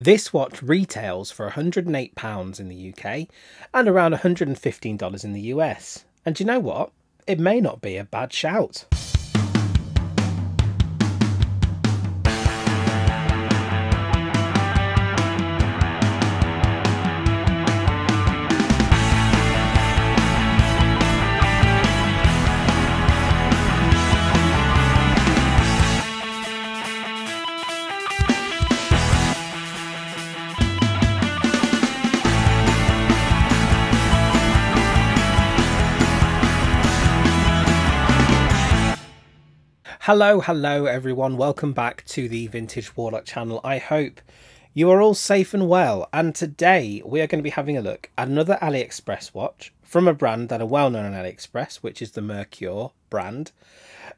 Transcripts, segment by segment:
This watch retails for £108 in the UK and around $115 in the US. And you know what? It may not be a bad shout. Hello, hello everyone. Welcome back to the Vintage Warlock channel. I hope you are all safe and well. And today we are going to be having a look at another AliExpress watch from a brand that are well known on AliExpress, which is the Merkur brand.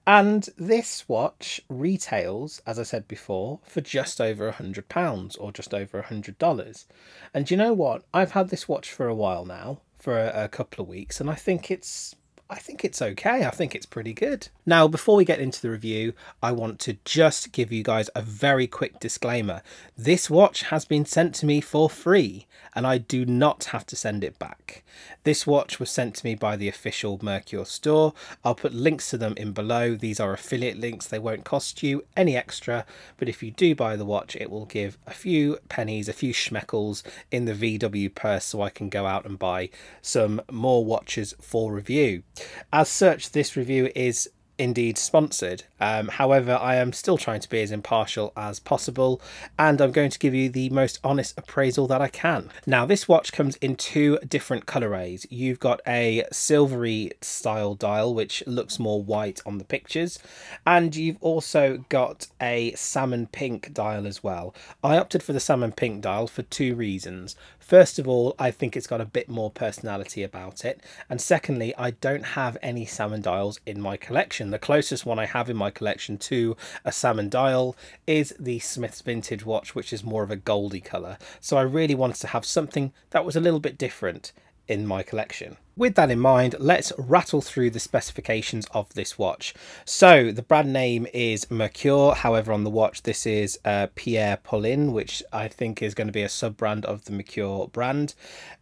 And this watch retails, as I said before, for just over a hundred pounds or just over a hundred dollars. And you know what? I've had this watch for a while now, for a, a couple of weeks, and I think it's I think it's okay. I think it's pretty good. Now, before we get into the review, I want to just give you guys a very quick disclaimer. This watch has been sent to me for free and I do not have to send it back. This watch was sent to me by the official Merkur store. I'll put links to them in below. These are affiliate links. They won't cost you any extra, but if you do buy the watch, it will give a few pennies, a few schmeckles in the VW purse so I can go out and buy some more watches for review. As such, this review is indeed sponsored. Um, however, I am still trying to be as impartial as possible and I'm going to give you the most honest appraisal that I can. Now, this watch comes in two different colorways. You've got a silvery style dial, which looks more white on the pictures, and you've also got a salmon pink dial as well. I opted for the salmon pink dial for two reasons. First of all, I think it's got a bit more personality about it. And secondly, I don't have any salmon dials in my collection. The closest one I have in my collection to a salmon dial is the Smith's Vintage watch, which is more of a goldy colour. So I really wanted to have something that was a little bit different in my collection. With that in mind, let's rattle through the specifications of this watch. So the brand name is Merkur. However, on the watch, this is uh, Pierre Paulin, which I think is going to be a sub brand of the Merkur brand.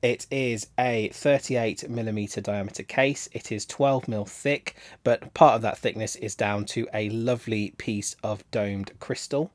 It is a 38 millimeter diameter case. It is 12 mil thick, but part of that thickness is down to a lovely piece of domed crystal.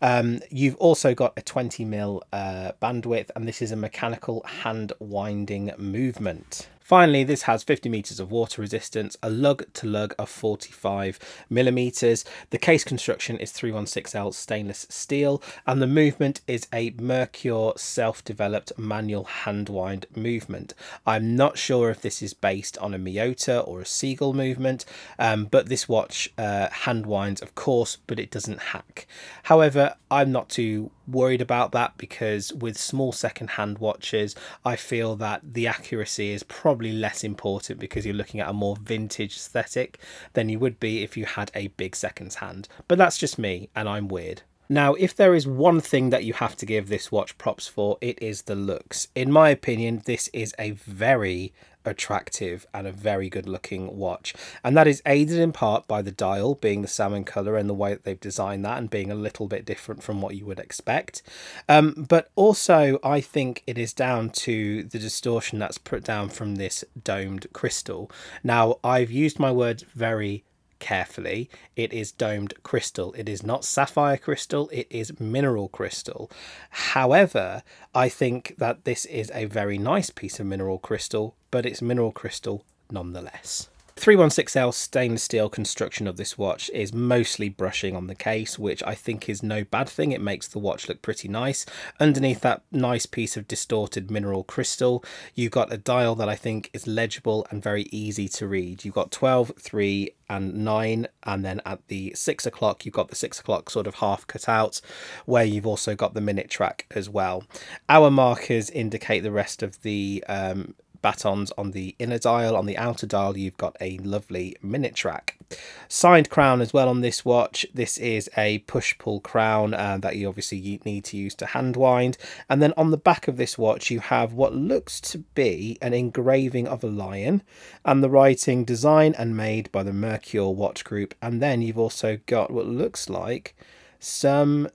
Um, you've also got a 20 mil uh, bandwidth, and this is a mechanical hand winding movement. Finally, this has 50 meters of water resistance, a lug to lug of 45 millimeters. The case construction is 316L stainless steel, and the movement is a Merkur self-developed manual hand wind movement. I'm not sure if this is based on a Miyota or a Seagull movement, um, but this watch uh, hand winds, of course, but it doesn't hack. However, I'm not too worried about that because with small second hand watches, I feel that the accuracy is probably less important because you're looking at a more vintage aesthetic than you would be if you had a big seconds hand. But that's just me and I'm weird. Now, if there is one thing that you have to give this watch props for, it is the looks. In my opinion, this is a very attractive and a very good looking watch. And that is aided in part by the dial being the salmon colour and the way that they've designed that and being a little bit different from what you would expect. Um, but also, I think it is down to the distortion that's put down from this domed crystal. Now, I've used my words very carefully. It is domed crystal. It is not sapphire crystal, it is mineral crystal. However, I think that this is a very nice piece of mineral crystal, but it's mineral crystal nonetheless. 316L stainless steel construction of this watch is mostly brushing on the case, which I think is no bad thing. It makes the watch look pretty nice. Underneath that nice piece of distorted mineral crystal, you've got a dial that I think is legible and very easy to read. You've got 12, 3 and 9 and then at the 6 o'clock you've got the 6 o'clock sort of half cut out where you've also got the minute track as well. Hour markers indicate the rest of the um, batons on the inner dial. On the outer dial, you've got a lovely minute track. Side crown as well on this watch. This is a push-pull crown uh, that you obviously need to use to hand wind. And then on the back of this watch, you have what looks to be an engraving of a lion and the writing designed and made by the Merkur Watch Group. And then you've also got what looks like some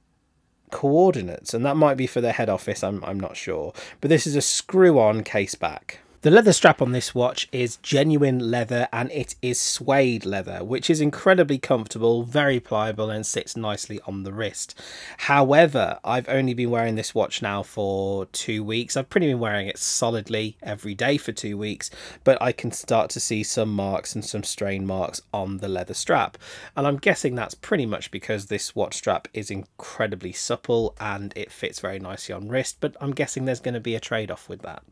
coordinates, and that might be for their head office, I'm, I'm not sure. But this is a screw-on case back. The leather strap on this watch is genuine leather and it is suede leather, which is incredibly comfortable, very pliable and sits nicely on the wrist. However, I've only been wearing this watch now for two weeks. I've pretty been wearing it solidly every day for two weeks, but I can start to see some marks and some strain marks on the leather strap. And I'm guessing that's pretty much because this watch strap is incredibly supple and it fits very nicely on wrist, but I'm guessing there's going to be a trade-off with that.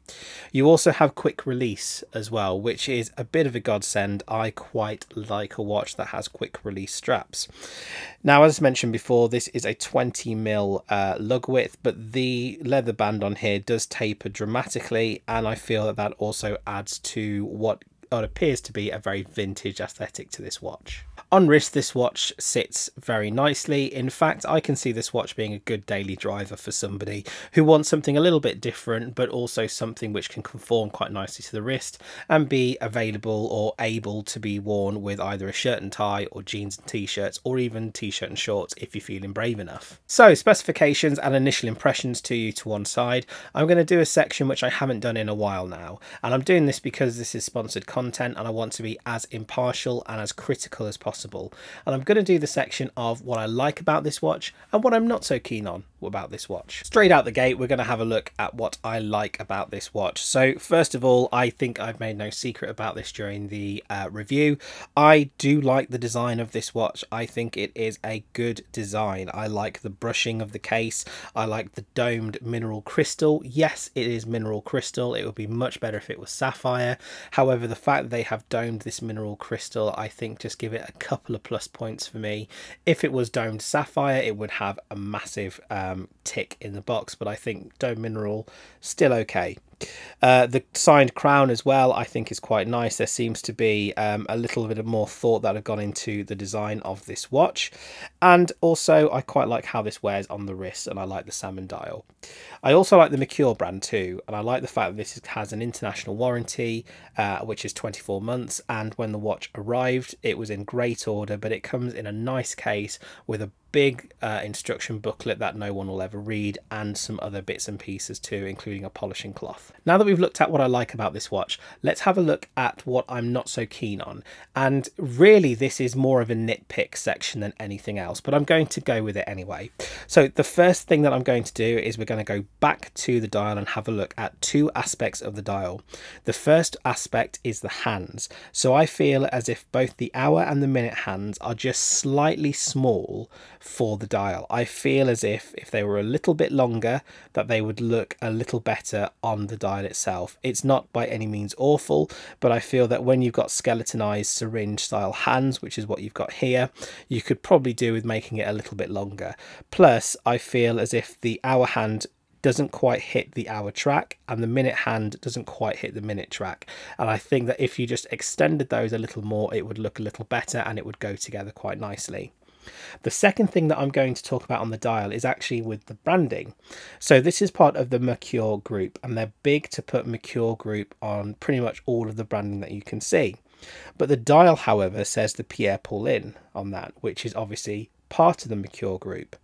You also have quick release as well, which is a bit of a godsend. I quite like a watch that has quick release straps. Now, as mentioned before, this is a 20 mil uh, lug width, but the leather band on here does taper dramatically, and I feel that that also adds to what what appears to be a very vintage aesthetic to this watch. On wrist, this watch sits very nicely. In fact, I can see this watch being a good daily driver for somebody who wants something a little bit different, but also something which can conform quite nicely to the wrist and be available or able to be worn with either a shirt and tie or jeans and t-shirts or even t-shirt and shorts if you're feeling brave enough. So specifications and initial impressions to you to one side. I'm going to do a section which I haven't done in a while now, and I'm doing this because this is sponsored content and I want to be as impartial and as critical as possible possible. And I'm going to do the section of what I like about this watch and what I'm not so keen on about this watch. Straight out the gate, we're going to have a look at what I like about this watch. So first of all, I think I've made no secret about this during the uh, review. I do like the design of this watch. I think it is a good design. I like the brushing of the case. I like the domed mineral crystal. Yes, it is mineral crystal. It would be much better if it was sapphire. However, the fact that they have domed this mineral crystal, I think just give it a couple of plus points for me. If it was domed sapphire, it would have a massive um, tick in the box, but I think dome mineral still okay. Uh, the signed crown as well, I think is quite nice. There seems to be um, a little bit of more thought that have gone into the design of this watch. And also, I quite like how this wears on the wrist, and I like the salmon dial. I also like the Merkur brand too, and I like the fact that this has an international warranty, uh, which is 24 months. And when the watch arrived, it was in great order, but it comes in a nice case with a big uh, instruction booklet that no one will ever read and some other bits and pieces too including a polishing cloth. Now that we've looked at what I like about this watch let's have a look at what I'm not so keen on and really this is more of a nitpick section than anything else but I'm going to go with it anyway. So the first thing that I'm going to do is we're going to go back to the dial and have a look at two aspects of the dial. The first aspect is the hands so I feel as if both the hour and the minute hands are just slightly small for the dial. I feel as if if they were a little bit longer that they would look a little better on the dial itself. It's not by any means awful, but I feel that when you've got skeletonized syringe style hands, which is what you've got here, you could probably do with making it a little bit longer. Plus, I feel as if the hour hand doesn't quite hit the hour track and the minute hand doesn't quite hit the minute track and i think that if you just extended those a little more it would look a little better and it would go together quite nicely the second thing that I'm going to talk about on the dial is actually with the branding. So this is part of the Merkur group and they're big to put Merkur group on pretty much all of the branding that you can see. But the dial, however, says the Pierre Paulin on that, which is obviously part of the Merkur group.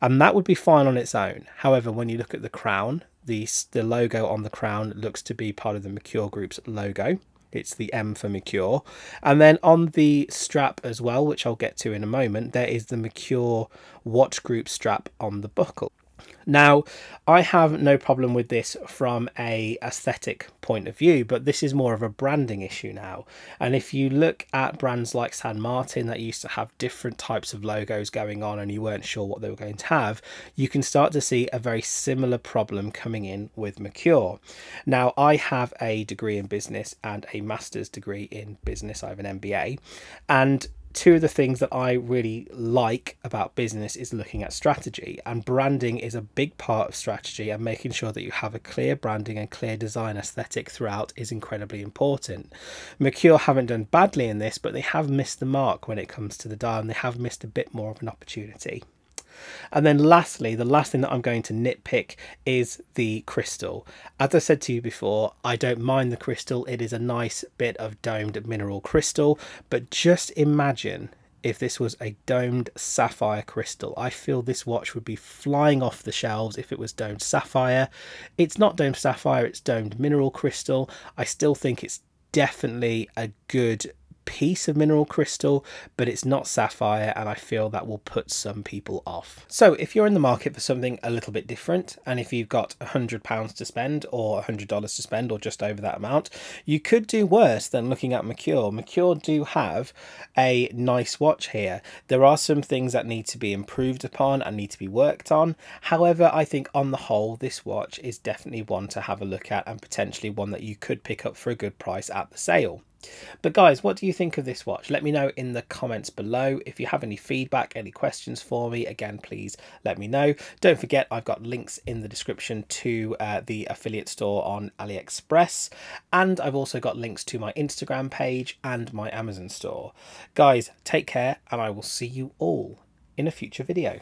And that would be fine on its own. However, when you look at the crown, the, the logo on the crown looks to be part of the Merkur group's logo. It's the M for Merkur. And then on the strap as well, which I'll get to in a moment, there is the Merkur watch group strap on the buckle. Now, I have no problem with this from a aesthetic point of view, but this is more of a branding issue now. And if you look at brands like San Martin that used to have different types of logos going on and you weren't sure what they were going to have, you can start to see a very similar problem coming in with Merkur. Now, I have a degree in business and a master's degree in business. I have an MBA, and two of the things that I really like about business is looking at strategy, and branding is a big part of strategy. And making sure that you have a clear branding and clear design aesthetic throughout is incredibly important. Merkur haven't done badly in this, but they have missed the mark when it comes to the dial, and they have missed a bit more of an opportunity. And then lastly, the last thing that I'm going to nitpick is the crystal. As I said to you before, I don't mind the crystal. It is a nice bit of domed mineral crystal, but just imagine if this was a domed sapphire crystal. I feel this watch would be flying off the shelves if it was domed sapphire. It's not domed sapphire, it's domed mineral crystal. I still think it's definitely a good piece of mineral crystal, but it's not sapphire, and I feel that will put some people off. So, if you're in the market for something a little bit different, and if you've got a £100 to spend, or $100 to spend, or just over that amount, you could do worse than looking at Merkur. Merkur do have a nice watch here. There are some things that need to be improved upon and need to be worked on. However, I think on the whole, this watch is definitely one to have a look at and potentially one that you could pick up for a good price at the sale. But guys, what do you think of this watch? Let me know in the comments below. If you have any feedback, any questions for me, again, please let me know. Don't forget, I've got links in the description to uh, the affiliate store on AliExpress. And I've also got links to my Instagram page and my Amazon store. Guys, take care and I will see you all in a future video.